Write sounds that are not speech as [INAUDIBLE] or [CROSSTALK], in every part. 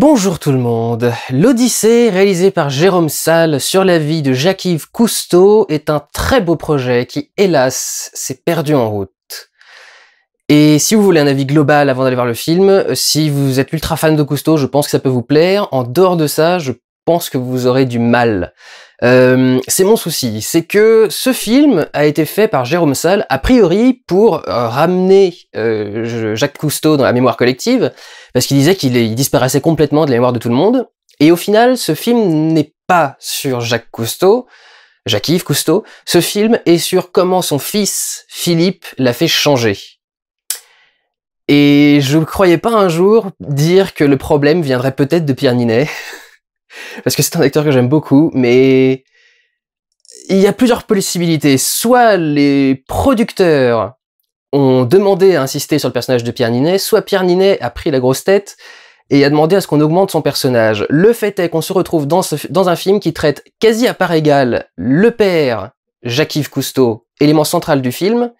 Bonjour tout le monde. L'Odyssée, réalisée par Jérôme Salle sur la vie de Jacques-Yves Cousteau, est un très beau projet qui, hélas, s'est perdu en route. Et si vous voulez un avis global avant d'aller voir le film, si vous êtes ultra fan de Cousteau, je pense que ça peut vous plaire. En dehors de ça, je pense que vous aurez du mal. Euh, c'est mon souci, c'est que ce film a été fait par Jérôme Salle, a priori pour euh, ramener euh, Jacques Cousteau dans la mémoire collective, parce qu'il disait qu'il disparaissait complètement de la mémoire de tout le monde. Et au final, ce film n'est pas sur Jacques Cousteau, Jacques-Yves Cousteau, ce film est sur comment son fils, Philippe, l'a fait changer. Et je ne croyais pas un jour dire que le problème viendrait peut-être de Pierre Ninet. [LAUGHS] parce que c'est un acteur que j'aime beaucoup, mais il y a plusieurs possibilités. Soit les producteurs ont demandé à insister sur le personnage de Pierre Ninet, soit Pierre Ninet a pris la grosse tête et a demandé à ce qu'on augmente son personnage. Le fait est qu'on se retrouve dans, un film qui traite quasi à part égale le père, Jacques-Yves Cousteau, élément central du film,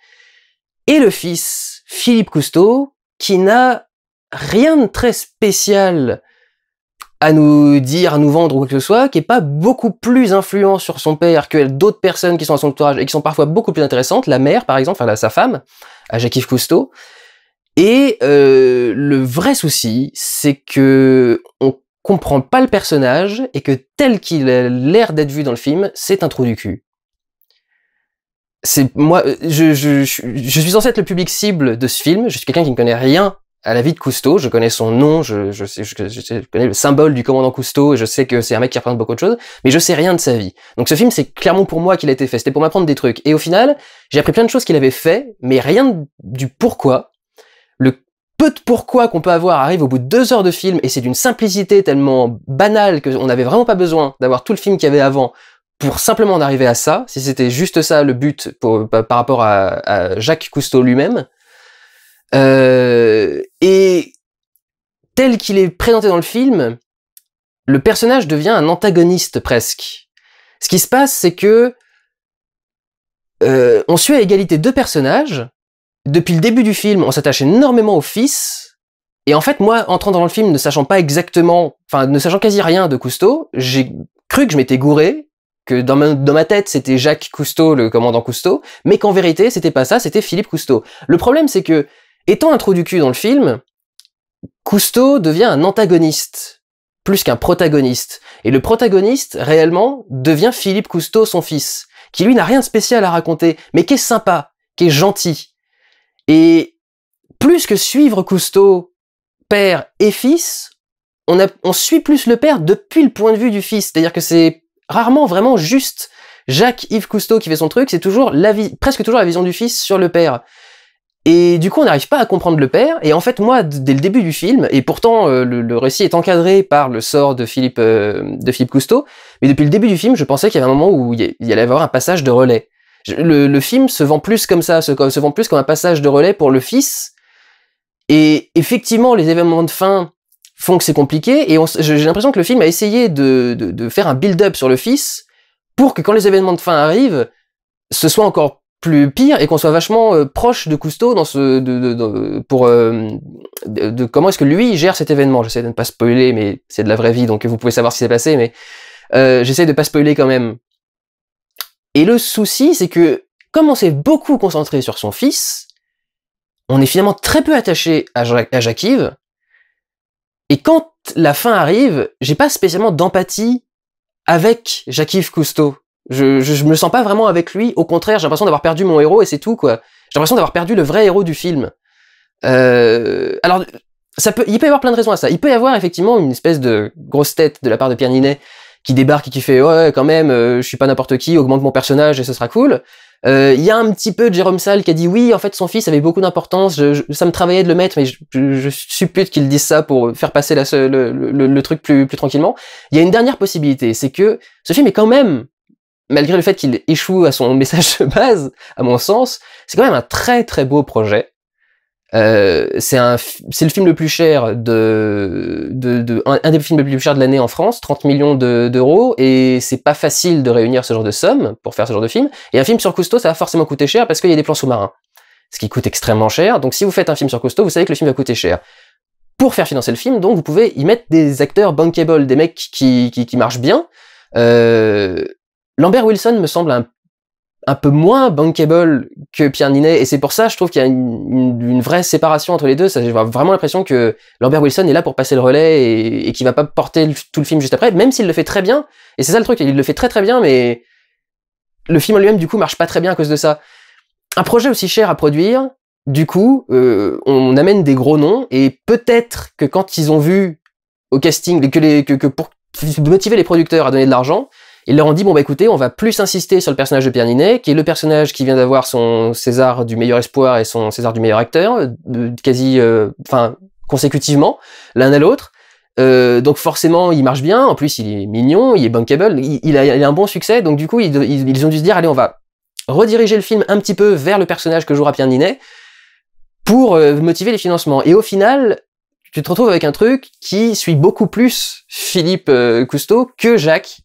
et le fils, Philippe Cousteau, qui n'a rien de très spécial à nous dire, à nous vendre ou quoi que ce soit, qui est pas beaucoup plus influent sur son père que d'autres personnes qui sont à son entourage et qui sont parfois beaucoup plus intéressantes, la mère par exemple, enfin sa femme, à Jacques-Yves Cousteau. Et euh, le vrai souci, c'est que on comprend pas le personnage et que tel qu'il a l'air d'être vu dans le film, c'est un trou du cul. C'est moi, je, je, je, je suis censé être le public cible de ce film. Je suis quelqu'un qui ne connaît rien à la vie de Cousteau. Je connais son nom, je, je, sais, je, connais le symbole du commandant Cousteau et je sais que c'est un mec qui représente beaucoup de choses, mais je sais rien de sa vie. Donc ce film, c'est clairement pour moi qu'il a été fait. C'était pour m'apprendre des trucs. Et au final, j'ai appris plein de choses qu'il avait fait, mais rien du pourquoi. Le peu de pourquoi qu'on peut avoir arrive au bout de deux heures de film et c'est d'une simplicité tellement banale qu'on n'avait vraiment pas besoin d'avoir tout le film qu'il y avait avant pour simplement en arriver à ça. Si c'était juste ça le but par rapport à, à Jacques Cousteau lui-même, euh, et tel qu'il est présenté dans le film, le personnage devient un antagoniste presque. Ce qui se passe, c'est que euh, on suit à égalité deux personnages. Depuis le début du film, on s'attache énormément au fils. Et en fait, moi, entrant dans le film, ne sachant pas exactement, enfin, ne sachant quasi rien de Cousteau, j'ai cru que je m'étais gouré, que dans ma, dans ma tête, c'était Jacques Cousteau, le commandant Cousteau, mais qu'en vérité, c'était pas ça, c'était Philippe Cousteau. Le problème, c'est que Étant introduit dans le film, Cousteau devient un antagoniste, plus qu'un protagoniste. Et le protagoniste, réellement, devient Philippe Cousteau, son fils, qui lui n'a rien de spécial à raconter, mais qui est sympa, qui est gentil. Et plus que suivre Cousteau, père et fils, on, suit plus le père depuis le point de vue du fils. C'est-à-dire que c'est rarement vraiment juste Jacques-Yves Cousteau qui fait son truc, c'est toujours presque toujours la vision du fils sur le père. Et du coup, on n'arrive pas à comprendre le père. Et en fait, moi, dès le début du film, et pourtant euh, le, récit est encadré par le sort de Philippe euh, de Philippe Cousteau, mais depuis le début du film, je pensais qu'il y avait un moment où il y allait avoir un passage de relais. Le, film se vend plus comme ça, se, vend plus comme un passage de relais pour le fils. Et effectivement, les événements de fin font que c'est compliqué. Et j'ai l'impression que le film a essayé de, de, de faire un build-up sur le fils pour que quand les événements de fin arrivent, ce soit encore plus pire et qu'on soit vachement euh, proche de Cousteau dans ce de, de, pour euh, de, comment est-ce que lui gère cet événement. J'essaie de ne pas spoiler, mais c'est de la vraie vie, donc vous pouvez savoir ce qui s'est passé, mais euh, j'essaie de pas spoiler quand même. Et le souci, c'est que comme on s'est beaucoup concentré sur son fils, on est finalement très peu attaché à, à Jacques-Yves. Et quand la fin arrive, j'ai pas spécialement d'empathie avec Jacques-Yves Cousteau. Je, je, me sens pas vraiment avec lui. Au contraire, j'ai l'impression d'avoir perdu mon héros et c'est tout, quoi. J'ai l'impression d'avoir perdu le vrai héros du film. Euh, alors, ça peut, il peut y avoir plein de raisons à ça. Il peut y avoir effectivement une espèce de grosse tête de la part de Pierre Ninet qui débarque et qui fait ouais quand même, euh, je suis pas n'importe qui, augmente mon personnage et ce sera cool. Euh, il y a un petit peu de Jérôme Salle qui a dit oui, en fait son fils avait beaucoup d'importance, ça me travaillait de le mettre, mais je, je, suppute qu'il dise ça pour faire passer la, le, le, le, truc plus, plus tranquillement. Il y a une dernière possibilité, c'est que ce film est quand même malgré le fait qu'il échoue à son [LAUGHS] message de base, à mon sens, c'est quand même un très très beau projet. Euh, c'est le film le plus cher de, de, de un, des films les plus chers de l'année en France, 30 millions d'euros, et c'est pas facile de réunir ce genre de somme pour faire ce genre de film. Et un film sur Cousteau, ça va forcément coûter cher parce qu'il y a des plans sous-marins, ce qui coûte extrêmement cher. Donc si vous faites un film sur Cousteau, vous savez que le film va coûter cher. pour faire financer le film, donc vous pouvez y mettre des acteurs bankable, des mecs qui, qui, qui marchent bien. Euh, Lambert Wilson me semble un, peu moins bankable que Pierre Ninet, et c'est pour ça je trouve qu'il y a une, vraie séparation entre les deux. J'ai vraiment l'impression que Lambert Wilson est là pour passer le relais et, et qu'il va pas porter tout le film juste après, même s'il le fait très bien. Et c'est ça le truc, il le fait très très bien, mais le film en lui-même du coup marche pas très bien à cause de ça. Un projet aussi cher à produire, du coup, euh, on amène des gros noms et peut-être que quand ils ont vu au casting que pour motiver les producteurs à donner de l'argent, ils leur ont dit bon bah écoutez, on va plus insister sur le personnage de Pierre Ninet, qui est le personnage qui vient d'avoir son César du meilleur espoir et son César du meilleur acteur, euh, quasi, euh, enfin consécutivement, l'un à l'autre. Euh, donc forcément, il marche bien. En plus, il est mignon, il est bankable, il, a, un bon succès. Donc du coup, ils, ont dû se dire allez, on va rediriger le film un petit peu vers le personnage que jouera Pierre Ninet pour motiver les financements. Et au final, tu te retrouves avec un truc qui suit beaucoup plus Philippe Cousteau que Jacques,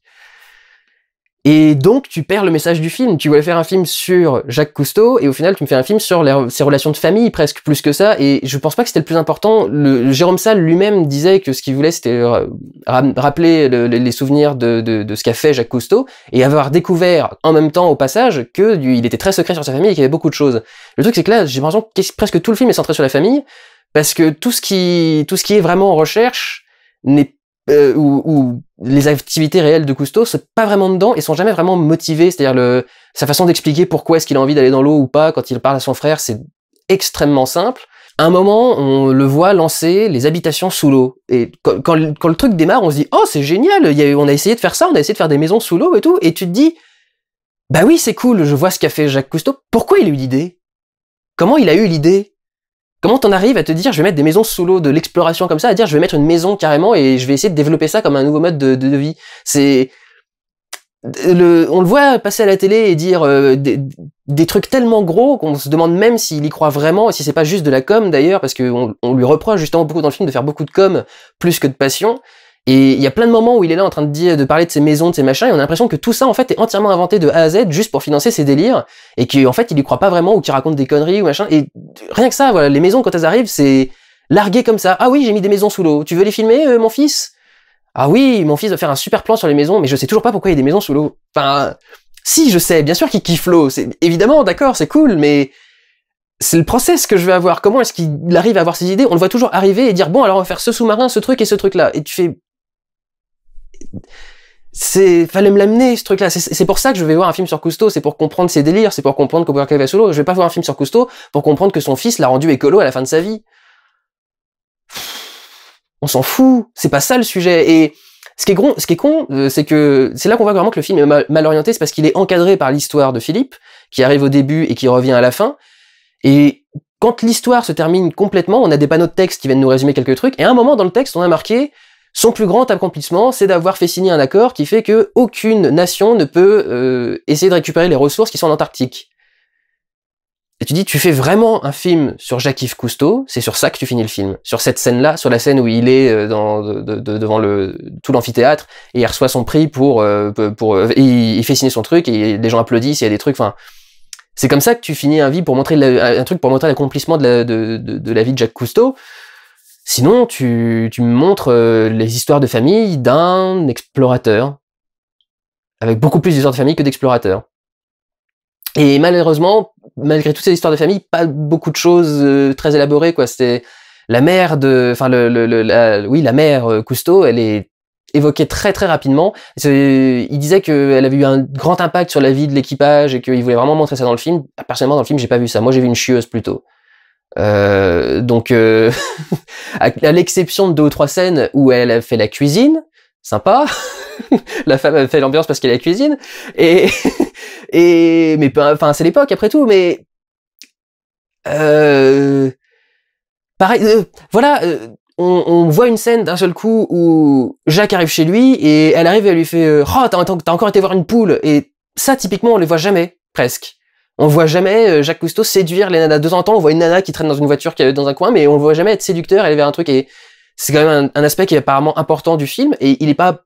et donc, tu perds le message du film. Tu voulais faire un film sur Jacques Cousteau, et au final, tu me fais un film sur ses relations de famille, presque plus que ça. Et je pense pas que c'était le plus important. Jérôme Salle lui-même disait que ce qu'il voulait, c'était euh, rappeler les souvenirs de, ce qu'a fait Jacques Cousteau, et avoir découvert en même temps, au passage, que était très secret sur sa famille et qu'il y avait beaucoup de choses. Le truc, c'est que là, j'ai l'impression que presque tout le film est centré sur la famille, parce que tout ce qui, tout ce qui est vraiment en recherche n'est euh, où, les activités réelles de Cousteau sont pas vraiment dedans et sont jamais vraiment motivées. C'est-à-dire sa façon d'expliquer pourquoi est-ce qu'il a envie d'aller dans l'eau ou pas quand il parle à son frère, c'est extrêmement simple. À un moment, on le voit lancer les habitations sous l'eau. Et quand, le truc démarre, on se dit oh c'est génial, on a essayé de faire ça, on a essayé de faire des maisons sous l'eau et tout. Et tu te dis bah oui c'est cool, je vois ce qu'a fait Jacques Cousteau. Pourquoi il a eu l'idée? Comment il a eu l'idée? Comment t'en arrives à te dire je vais mettre des maisons sous l'eau, de l'exploration comme ça, à dire je vais mettre une maison carrément et je vais essayer de développer ça comme un nouveau mode de, vie? C'est le, on le voit passer à la télé et dire euh, des, trucs tellement gros qu'on se demande même s'il y croit vraiment et si c'est pas juste de la com d'ailleurs parce qu'on on lui reproche justement beaucoup dans le film de faire beaucoup de com plus que de passion et il y a plein de moments où il est là en train de dire, de parler de ses maisons, de ses machins, et on a l'impression que tout ça en fait est entièrement inventé de A à Z juste pour financer ses délires, et qu'en fait il y croit pas vraiment ou qu'il raconte des conneries ou machin. Et rien que ça, voilà, les maisons quand elles arrivent, c'est largué comme ça. Ah oui, j'ai mis des maisons sous l'eau. Tu veux les filmer, euh, mon fils? Ah oui, mon fils va faire un super plan sur les maisons, mais je sais toujours pas pourquoi il y a des maisons sous l'eau. Enfin, si, je sais, bien sûr qu'il kiffe l'eau. C'est évidemment, d'accord, c'est cool, mais c'est le process que je vais avoir. Comment est-ce qu'il arrive à avoir ces idées? On le voit toujours arriver et dire bon alors on va faire ce sous-marin, ce truc et ce truc là. Et tu fais c'est fallait me l'amener ce truc là c'est pour ça que je vais voir un film sur Cousteau. C'est pour comprendre ses délires c'est pour comprendre qu'au va solo je vais pas voir un film sur Cousteau pour comprendre que son fils l'a rendu écolo à la fin de sa vie. On s'en fout. C'est pas ça le sujet. Et ce qui est con, ce qui est con, euh, c'est que c'est là qu'on voit vraiment que le film est mal, mal orienté, c'est parce qu'il est encadré par l'histoire de Philippe, qui arrive au début et qui revient à la fin. Et quand l'histoire se termine complètement, on a des panneaux de texte qui viennent nous résumer quelques trucs, et à un moment dans le texte, on a marqué son plus grand accomplissement, c'est d'avoir fait signer un accord qui fait que aucune nation ne peut euh, essayer de récupérer les ressources qui sont en Antarctique. Et tu dis, tu fais vraiment un film sur Jacques-Yves Cousteau, c'est sur ça que tu finis le film. Sur cette scène-là, sur la scène où il est euh, devant le, tout l'amphithéâtre et il reçoit son prix pour, euh, pour, il, fait signer son truc et les gens applaudissent, il y a des trucs, enfin, c'est comme ça que tu finis un vie pour montrer un truc pour montrer l'accomplissement de la, de, la vie de Jacques Cousteau. Sinon, tu, me montres euh, les histoires de famille d'un explorateur, avec beaucoup plus d'histoires de famille que d'explorateurs. Et malheureusement, malgré toutes ces histoires de famille, pas beaucoup de choses euh, très élaborées, quoi. C'était la mère de, enfin le, le, oui, la mère euh, Cousteau, elle est évoquée très très rapidement. Il disait qu'elle avait eu un grand impact sur la vie de l'équipage et qu'il voulait vraiment montrer ça dans le film. Personnellement, dans le film, j'ai pas vu ça. Moi, j'ai vu une chieuse plutôt. Euh, donc, euh, [LAUGHS] à, l'exception de deux ou trois scènes où elle a fait la cuisine, sympa. [LAUGHS] la femme a fait l'ambiance parce qu'elle a la cuisine. Et, [LAUGHS] et mais enfin, c'est l'époque après tout. Mais euh, pareil, voilà. On, on, voit une scène d'un seul coup où Jacques arrive chez lui et elle arrive et elle lui fait oh t'as encore été voir une poule et ça typiquement on les voit jamais presque on voit jamais euh, Jacques Cousteau séduire les nanas. De temps en temps, on voit une nana qui traîne dans une voiture qui est dans un coin, mais on voit jamais être séducteur, aller vers un truc. Et c'est quand même un, aspect qui est apparemment important du film, et il n'est pas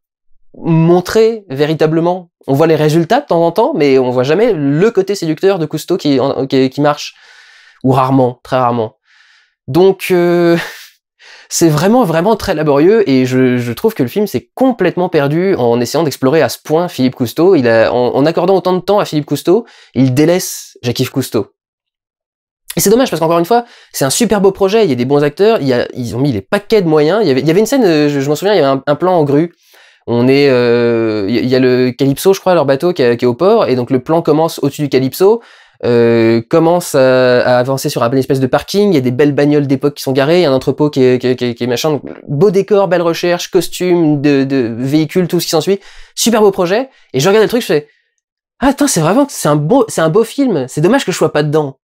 montré véritablement. On voit les résultats de temps en temps, mais on voit jamais le côté séducteur de Cousteau qui, qui, marche. Ou rarement, très rarement. Donc, euh, c'est vraiment vraiment très laborieux et je, trouve que le film s'est complètement perdu en essayant d'explorer à ce point Philippe Cousteau. Il en, accordant autant de temps à Philippe Cousteau, il délaisse Jacques-Yves Cousteau. Et c'est dommage parce qu'encore une fois, c'est un super beau projet, il y a des bons acteurs, il y a, ils ont mis les paquets de moyens. Il y avait, une scène, euh, je, m'en souviens, il y avait un, plan en grue. On est, euh, il y a le Calypso, je crois, leur bateau qui est au port, et donc le plan commence au-dessus du Calypso. Euh, commence à, à, avancer sur une espèce de parking. Il y a des belles bagnoles d'époque qui sont garées, il y a un entrepôt qui est, qui, qui, qui est machin. Beau décor, belle recherche, costume, de, de véhicules, tout ce qui s'ensuit. Super beau projet. Et je regarde le truc, je fais ah attends, c'est vraiment c'est un beau c'est un beau film. C'est dommage que je sois pas dedans.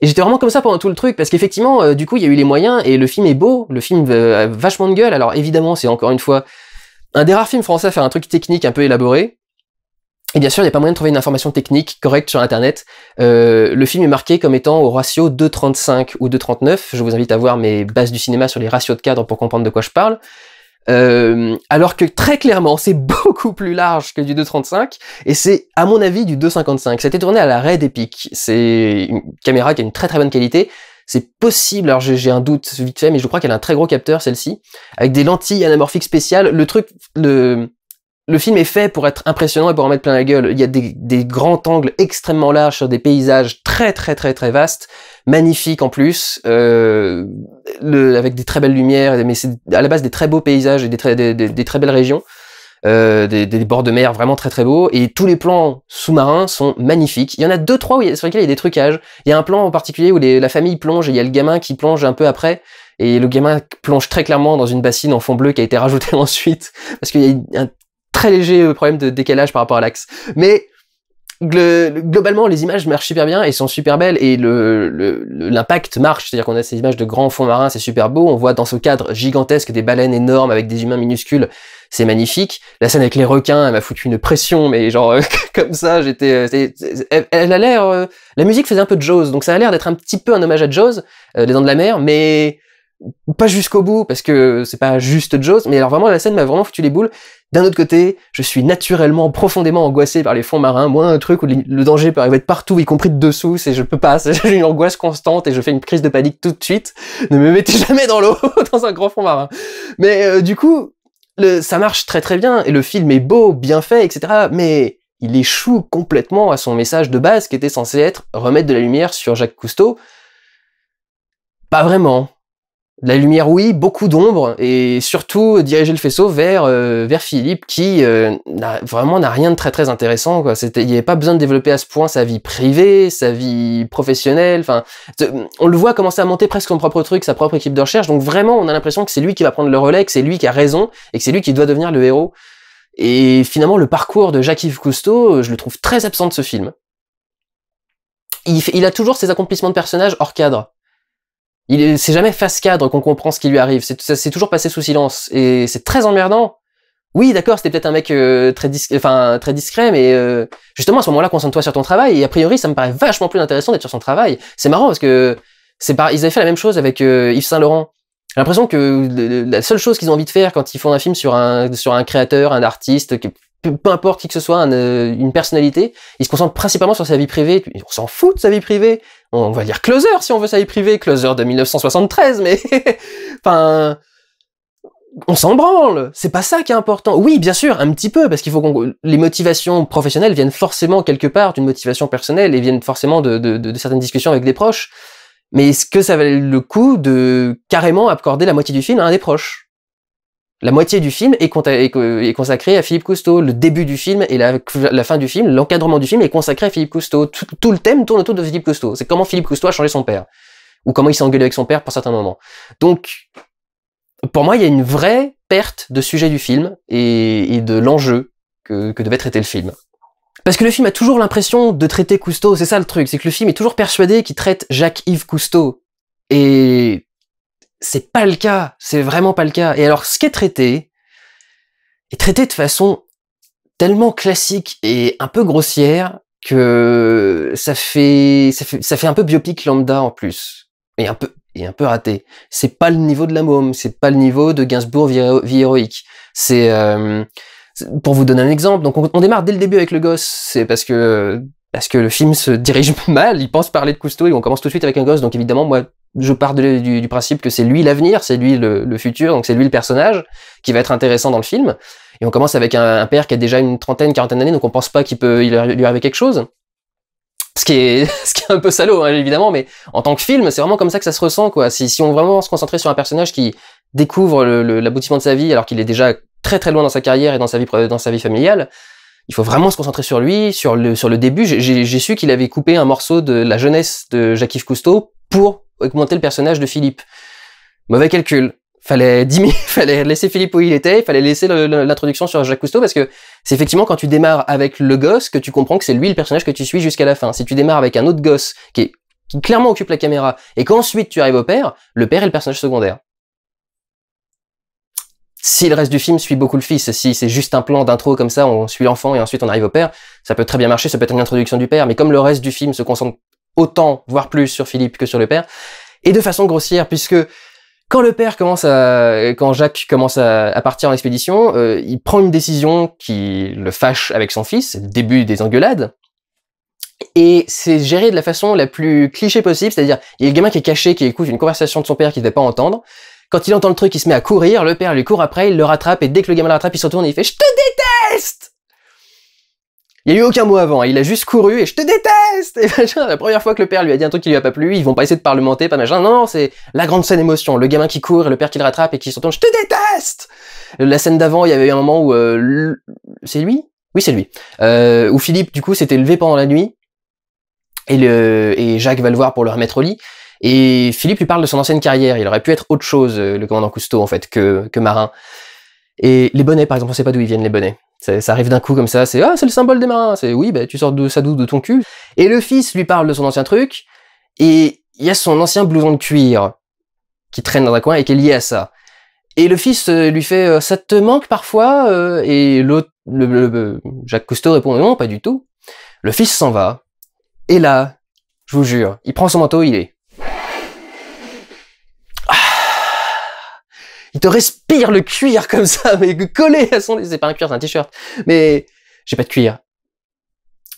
Et j'étais vraiment comme ça pendant tout le truc parce qu'effectivement, euh, du coup, il y a eu les moyens et le film est beau. Le film euh, a vachement de gueule. Alors évidemment, c'est encore une fois un des rares films français à faire un truc technique un peu élaboré. Et bien sûr, il n'y a pas moyen de trouver une information technique correcte sur Internet. Euh, le film est marqué comme étant au ratio 2,35 ou 2,39. Je vous invite à voir mes bases du cinéma sur les ratios de cadre pour comprendre de quoi je parle. Euh, alors que très clairement, c'est [LAUGHS] beaucoup plus large que du 2,35 et c'est à mon avis du 2,55. C'était tourné à la Red Epic. C'est une caméra qui a une très très bonne qualité. C'est possible, alors j'ai un doute vite fait, mais je crois qu'elle a un très gros capteur celle-ci, avec des lentilles anamorphiques spéciales. Le truc, le, le film est fait pour être impressionnant et pour en mettre plein la gueule. Il y a des, grands angles extrêmement larges sur des paysages très très très très vastes, magnifiques en plus, euh, le, avec des très belles lumières, mais c'est à la base des très beaux paysages et des très, des, des très belles régions, euh, des, bords de mer vraiment très très beaux, et tous les plans sous-marins sont magnifiques. Il y en a deux trois où sur lesquels il y a des trucages. Il y a un plan en particulier où les, la famille plonge et il y a le gamin qui plonge un peu après. Et le gamin plonge très clairement dans une bassine en fond bleu qui a été [LAUGHS] rajoutée ensuite, parce qu'il y a un très léger euh, problème de décalage par rapport à l'axe. Mais globalement, les images marchent super bien et sont super belles et l'impact marche. C'est-à-dire qu'on a ces images de grands fonds marins, c'est super beau. On voit dans ce cadre gigantesque des baleines énormes avec des humains minuscules. C'est magnifique. La scène avec les requins, elle m'a foutu une pression, mais genre [LAUGHS] comme ça, j'étais. Elle, elle, a l'air. Euh, la musique faisait un peu de Jaws, donc ça a l'air d'être un petit peu un hommage à Jaws, euh, les Dents de la Mer, mais pas jusqu'au bout parce que c'est pas juste Jaws. Mais alors vraiment, la scène m'a vraiment foutu les boules. D'un autre côté, je suis naturellement profondément angoissé par les fonds marins. Moi, un truc où le danger peut arriver de partout, y compris de dessous, c'est je peux pas. [LAUGHS] J'ai une angoisse constante et je fais une crise de panique tout de suite. Ne me mettez jamais dans l'eau, [LAUGHS] dans un grand fond marin. Mais euh, du coup, ça marche très très bien et le film est beau, bien fait, etc. Mais il échoue complètement à son message de base qui était censé être remettre de la lumière sur Jacques Cousteau. Pas vraiment la lumière, oui, beaucoup d'ombre, et surtout diriger le faisceau vers euh, vers Philippe, qui euh, vraiment n'a rien de très très intéressant. Quoi. Il n'y avait pas besoin de développer à ce point sa vie privée, sa vie professionnelle. Enfin, on le voit commencer à monter presque son propre truc, sa propre équipe de recherche. Donc vraiment, on a l'impression que c'est lui qui va prendre le relais, que c'est lui qui a raison, et que c'est lui qui doit devenir le héros. Et finalement, le parcours de Jacques-Yves Cousteau, je le trouve très absent de ce film. Il, il a toujours ses accomplissements de personnages hors cadre. Il c'est jamais face cadre qu'on comprend ce qui lui arrive. C'est, toujours passé sous silence et c'est très emmerdant. Oui, d'accord, c'était peut-être un mec euh, très, dis enfin, très discret, mais euh, justement à ce moment-là, concentre-toi sur ton travail. Et a priori, ça me paraît vachement plus intéressant d'être sur son travail. C'est marrant parce que c'est pas, ils avaient fait la même chose avec euh, Yves Saint Laurent. J'ai l'impression que la seule chose qu'ils ont envie de faire quand ils font un film sur un sur un créateur, un artiste, peu importe qui que ce soit, euh, une personnalité, il se concentre principalement sur sa vie privée. On s'en fout de sa vie privée. On va dire Closer si on veut sa vie privée, Closer de 1973, mais [LAUGHS] enfin, on s'en branle. C'est pas ça qui est important. Oui, bien sûr, un petit peu, parce qu'il faut qu'on les motivations professionnelles viennent forcément quelque part d'une motivation personnelle et viennent forcément de certaines discussions avec des proches. Mais est-ce que ça valait le coup de carrément accorder la moitié du film à un des proches? La moitié du film est, consacrée à Philippe Cousteau. Le début du film et la, fin du film, l'encadrement du film est consacré à Philippe Cousteau. Tout, le thème tourne autour de Philippe Cousteau. C'est comment Philippe Cousteau a changé son père. Ou comment il s'est engueulé avec son père pour certains moments. Donc, pour moi, il y a une vraie perte de sujet du film et, de l'enjeu que, que devait traiter le film. Parce que le film a toujours l'impression de traiter Cousteau, c'est ça le truc, c'est que le film est toujours persuadé qu'il traite Jacques-Yves Cousteau. Et c'est pas le cas, c'est vraiment pas le cas. Et alors, ce qui est traité est traité de façon tellement classique et un peu grossière que ça fait, ça fait, un peu biopic lambda en plus. Et un peu, et un peu raté. C'est pas le niveau de la môme, c'est pas le niveau de Gainsbourg vie, héroïque. C'est, euh, pour vous donner un exemple, donc on, on, démarre dès le début avec le gosse, c'est parce que parce que le film se dirige [LAUGHS] mal, il pense parler de Cousteau et on commence tout de suite avec un gosse, donc évidemment moi je pars du, principe que c'est lui l'avenir, c'est lui le, futur, donc c'est lui le personnage qui va être intéressant dans le film. Et on commence avec un, père qui a déjà une trentaine, quarantaine d'années, donc on pense pas qu'il peut lui arriver quelque chose. Ce qui est, [LAUGHS] ce qui est un peu salaud, hein, évidemment, mais en tant que film, c'est vraiment comme ça que ça se ressent, quoi. Si, si on vraiment se concentrer sur un personnage qui découvre l'aboutissement de sa vie alors qu'il est déjà très très loin dans sa carrière et dans sa vie, dans sa vie familiale, il faut vraiment se concentrer sur lui, sur le, sur le début. J'ai su qu'il avait coupé un morceau de la jeunesse de Jacques-Yves Cousteau pour augmenter le personnage de Philippe. Mauvais calcul. Fallait, [LAUGHS] fallait laisser Philippe où il était, il fallait laisser l'introduction sur Jacques Cousteau parce que c'est effectivement quand tu démarres avec le gosse que tu comprends que c'est lui le personnage que tu suis jusqu'à la fin. Si tu démarres avec un autre gosse qui, clairement occupe la caméra et qu'ensuite tu arrives au père, le père est le personnage secondaire. Si le reste du film suit beaucoup le fils, si c'est juste un plan d'intro comme ça, on suit l'enfant et ensuite on arrive au père, ça peut très bien marcher, ça peut être une introduction du père, mais comme le reste du film se concentre autant, voire plus sur Philippe que sur le père, et de façon grossière, puisque quand le père commence à, quand Jacques commence à, partir en expédition, euh, il prend une décision qui le fâche avec son fils, début des engueulades, et c'est géré de la façon la plus cliché possible, c'est-à-dire il y a le gamin qui est caché, qui écoute une conversation de son père qu'il ne devait pas entendre, quand il entend le truc, il se met à courir, le père lui court après, il le rattrape, et dès que le gamin le rattrape, il se retourne et il fait « Je te déteste !» Il y a eu aucun mot avant, il a juste couru et « Je te déteste !» Et [LAUGHS] la première fois que le père lui a dit un truc qui lui a pas plu, ils vont pas essayer de parlementer, pas machin, non, non, c'est la grande scène émotion, le gamin qui court et le père qui le rattrape et qui se retourne « Je te déteste !» La scène d'avant, il y avait eu un moment où... Euh, c'est lui? Oui, c'est lui. Euh, où Philippe, du coup, s'était levé pendant la nuit, et, le, et Jacques va le voir pour le remettre au lit. Et Philippe lui parle de son ancienne carrière. Il aurait pu être autre chose, euh, le commandant Cousteau, en fait, que, que marin. Et les bonnets, par exemple, on sait pas d'où ils viennent, les bonnets. Ça, arrive d'un coup comme ça, c'est ah, c'est le symbole des marins. C'est oui, bah, tu sors de ça d'où de ton cul. Et le fils lui parle de son ancien truc, et il y a son ancien blouson de cuir qui traîne dans un coin et qui est lié à ça. Et le fils euh, lui fait euh, ça te manque parfois Et l'autre, le, Jacques Cousteau répond non, pas du tout. Le fils s'en va. Et là, je vous jure, il prend son manteau, il est te respire le cuir comme ça, [LAUGHS] mais collé à son... C'est pas un cuir, c'est un t-shirt. Mais j'ai pas de cuir.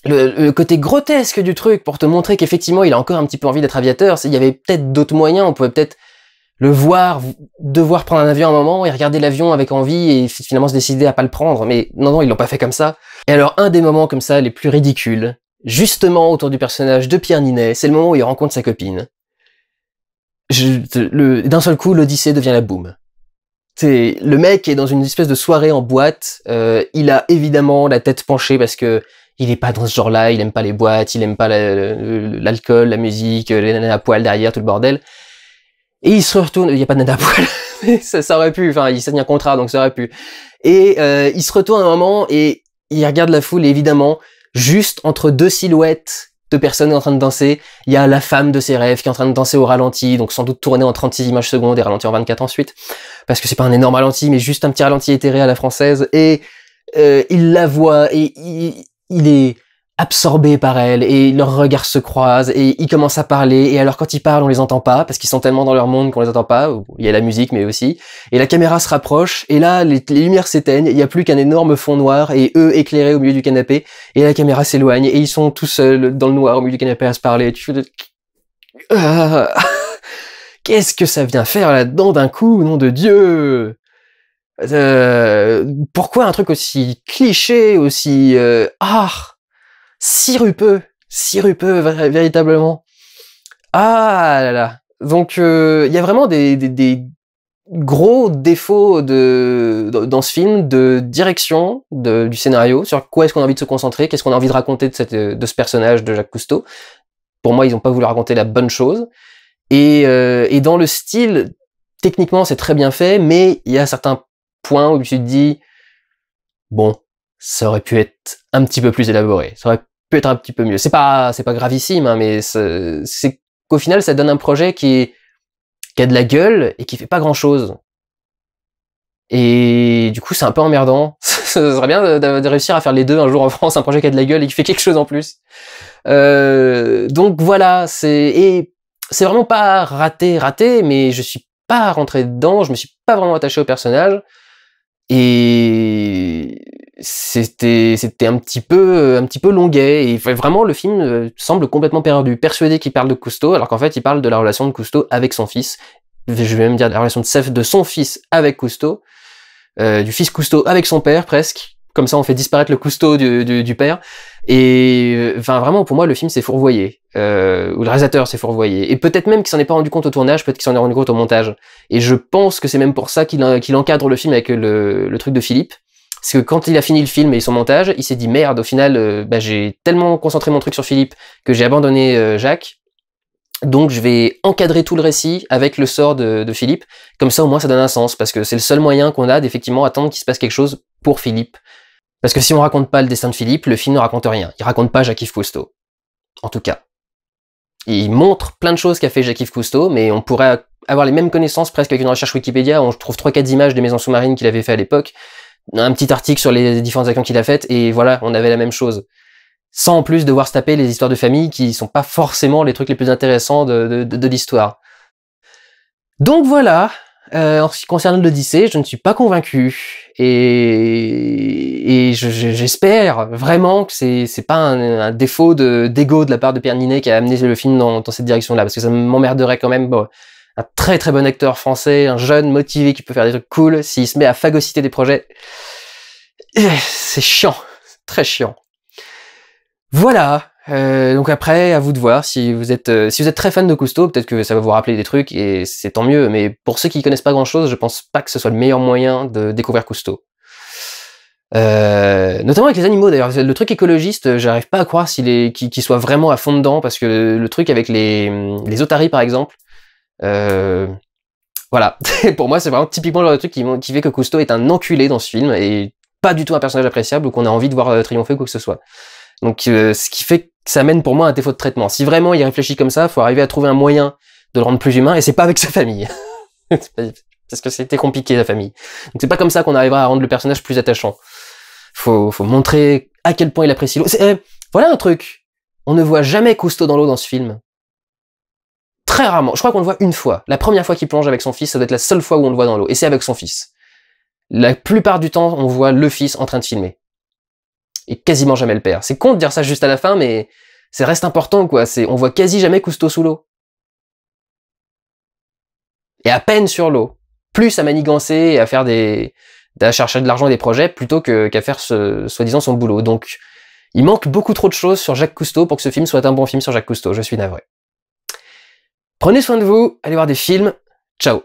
Le, côté grotesque du truc, pour te montrer qu'effectivement, il a encore un petit peu envie d'être aviateur, il y avait peut-être d'autres moyens, on pouvait peut-être le voir, devoir prendre un avion à un moment et regarder l'avion avec envie et finalement se décider à pas le prendre. Mais non, non, ils l'ont pas fait comme ça. Et alors, un des moments comme ça les plus ridicules, justement autour du personnage de Pierre Ninet, c'est le moment où il rencontre sa copine. D'un seul coup, l'Odyssée devient la boum. Le mec est dans une espèce de soirée en boîte. Euh, il a évidemment la tête penchée parce que il est pas dans ce genre-là. Il aime pas les boîtes, il aime pas l'alcool, la, musique, les nanas à poil derrière, tout le bordel. Et il se retourne. Il y a pas de nanas poil. [LAUGHS] ça, ça aurait pu. Enfin, il signe un contrat, donc ça aurait pu. Et euh, il se retourne un moment et il regarde la foule. Évidemment, juste entre deux silhouettes de personnes en train de danser. Il y a la femme de ses rêves qui est en train de danser au ralenti, donc sans doute tourné en 36 images secondes et ralenti en 24 ensuite, parce que c'est pas un énorme ralenti, mais juste un petit ralenti éthéré à la française. Et euh, il la voit et il est absorbés par elle et leurs regards se croisent et ils commencent à parler et alors quand ils parlent on les entend pas parce qu'ils sont tellement dans leur monde qu'on les entend pas. Il y a la musique mais aussi. Et la caméra se rapproche et là les, lumières s'éteignent il y a plus qu'un énorme fond noir et eux éclairés au milieu du canapé et la caméra s'éloigne et ils sont tous seuls dans le noir au milieu du canapé à se parler. Tu fais ah, [LAUGHS] qu'est-ce que ça vient faire là-dedans d'un coup nom de Dieu? Euh, pourquoi un truc aussi cliché aussi euh, ah sirupeux, sirupeux véritablement. Ah là là. Donc euh, il y a vraiment des, gros défauts dans ce film de direction de, du scénario, sur quoi est-ce qu'on a envie de se concentrer, qu'est-ce qu'on a envie de raconter de, ce personnage de Jacques Cousteau. Pour moi, ils n'ont pas voulu raconter la bonne chose. Et, euh, et dans le style, techniquement, c'est très bien fait, mais il y a certains points où tu te dis, bon, ça aurait pu être un petit peu plus élaboré. Peut être un petit peu mieux. C'est pas, c'est pas gravissime, hein, mais c'est qu'au final, ça donne un projet qui, qui a de la gueule et qui fait pas grand chose. Et du coup, c'est un peu emmerdant. [LAUGHS] ça serait bien de, réussir à faire les deux un jour en France, un projet qui a de la gueule et qui fait quelque chose en plus. Euh, donc voilà, c'est et c'est vraiment pas raté, raté, mais je suis pas rentré dedans, je me suis pas vraiment attaché au personnage. Et c'était c'était un petit peu un petit peu longuet et vraiment le film euh, semble complètement perdu, persuadé qu'il parle de Cousteau alors qu'en fait il parle de la relation de Cousteau avec son fils. Je vais même dire de la relation de de son fils avec Cousteau, euh, du fils Cousteau avec son père presque. Comme ça, on fait disparaître le Cousteau du, du, du père. Et euh, enfin, vraiment, pour moi, le film s'est fourvoyé. Euh, ou le réalisateur s'est fourvoyé. Et peut-être même qu'il s'en est pas rendu compte au tournage, peut-être qu'il s'en est rendu compte au montage. Et je pense que c'est même pour ça qu'il qu'il encadre le film avec le, le, truc de Philippe. Parce que quand il a fini le film et son montage, il s'est dit merde, au final, euh, bah, j'ai tellement concentré mon truc sur Philippe que j'ai abandonné euh, Jacques. Donc je vais encadrer tout le récit avec le sort de, Philippe. Comme ça, au moins, ça donne un sens. Parce que c'est le seul moyen qu'on a d'effectivement attendre qu'il se passe quelque chose pour Philippe. Parce que si on raconte pas le destin de Philippe, le film ne raconte rien. Il raconte pas Jacques-Yves Cousteau. En tout cas. Il montre plein de choses qu'a fait Jacques-Yves Cousteau, mais on pourrait avoir les mêmes connaissances presque avec une recherche Wikipédia. On trouve trois quatre images des maisons sous-marines qu'il avait fait à l'époque, un petit article sur les différentes actions qu'il a faites, et voilà, on avait la même chose. Sans en plus devoir se taper les histoires de famille qui sont pas forcément les trucs les plus intéressants de, de, l'histoire. Donc voilà, euh, en ce qui concerne l'Odyssée, je ne suis pas convaincu et, et j'espère vraiment que c'est c'est pas un, défaut de d'ego de la part de Pierre Ninet qui a amené le film dans, dans cette direction-là parce que ça m'emmerderait quand même bon, un très très bon acteur français, un jeune motivé qui peut faire des trucs cool s'il se met à phagocyter des projets. [SIGHS] C'est chiant, très chiant. Voilà, euh, donc après, à vous de voir si vous êtes euh, si vous êtes très fan de Cousteau, peut-être que ça va vous rappeler des trucs et c'est tant mieux. Mais pour ceux qui connaissent pas grand-chose, je pense pas que ce soit le meilleur moyen de découvrir Cousteau. Euh, notamment avec les animaux d'ailleurs. Le truc écologiste, j'arrive pas à croire s'il est qu'il soit vraiment à fond dedans parce que le, truc avec les les otaries par exemple. Euh, voilà, [LAUGHS] pour moi c'est vraiment typiquement le truc qui, fait que Cousteau est un enculé dans ce film et pas du tout un personnage appréciable ou qu'on a envie de voir triompher ou quoi que ce soit. Donc ce qui fait ça mène pour moi à un défaut de traitement. Si vraiment il réfléchit comme ça, faut arriver à trouver un moyen de le rendre plus humain, et c'est pas avec sa famille. [LAUGHS] Parce que c'était compliqué la famille. Donc c'est pas comme ça qu'on arrivera à rendre le personnage plus attachant. Faut, faut montrer à quel point il apprécie l'eau. Euh, voilà un truc. On ne voit jamais Cousteau dans l'eau dans ce film. Très rarement. Je crois qu'on le voit une fois. La première fois qu'il plonge avec son fils, ça doit être la seule fois où on le voit dans l'eau. Et c'est avec son fils. La plupart du temps, on voit le fils en train de filmer et quasiment jamais le père. C'est con de dire ça juste à la fin, mais c'est reste important, quoi. On voit quasi jamais Cousteau sous l'eau. Et à peine sur l'eau. Plus à manigancer et à faire des, à chercher de l'argent et des projets plutôt qu'à faire ce, soi-disant son boulot. Donc, il manque beaucoup trop de choses sur Jacques Cousteau pour que ce film soit un bon film sur Jacques Cousteau. Je suis navré. Prenez soin de vous, allez voir des films. Ciao